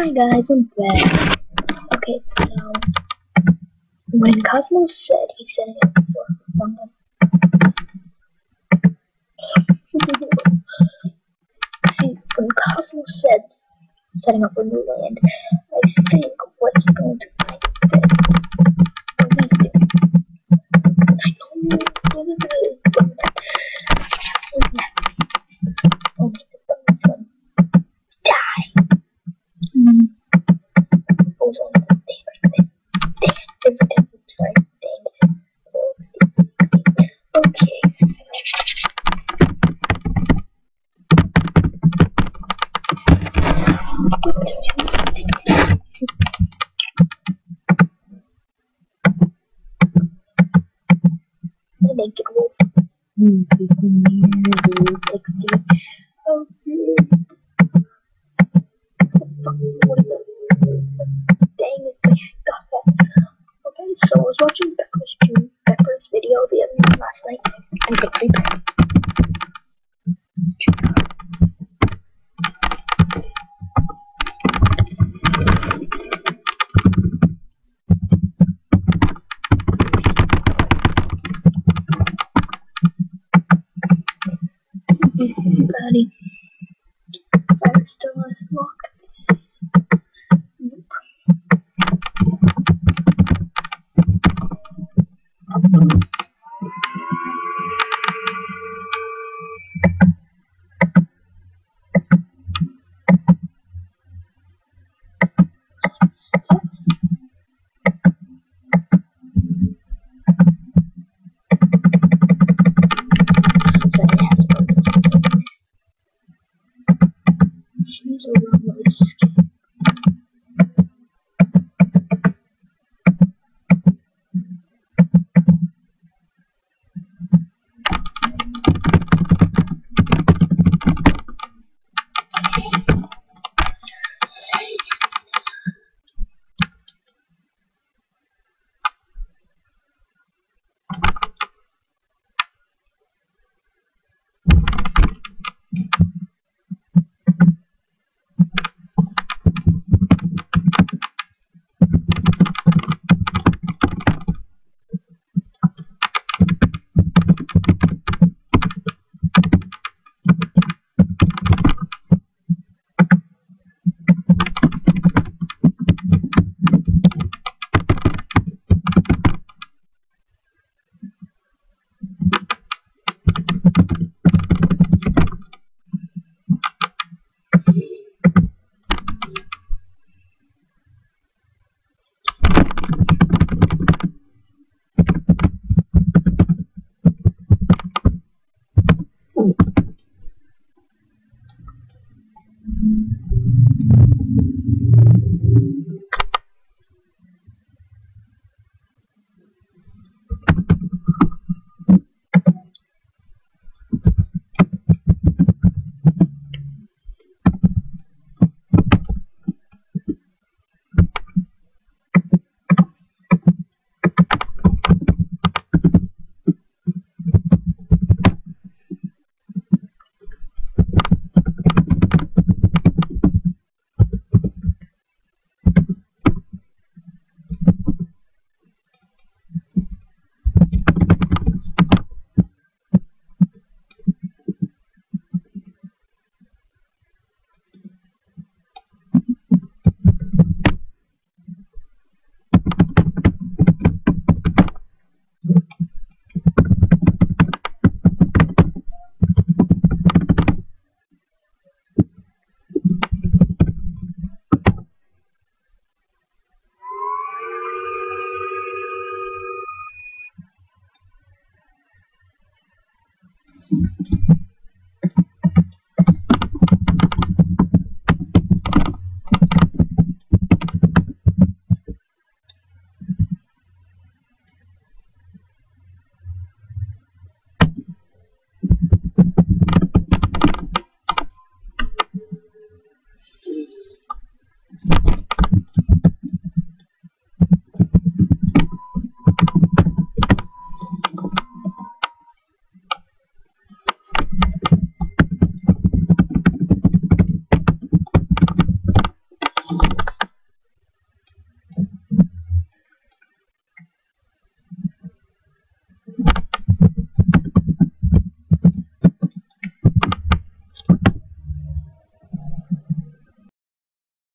Hi guys, I'm back. Okay, so when Cosmo said he's setting up for someone. See, when Cosmo said setting up for new land, I think what he's going to Dang it, I got that. Okay, so I was watching Pepper's, video the other night last night, and it. personality children.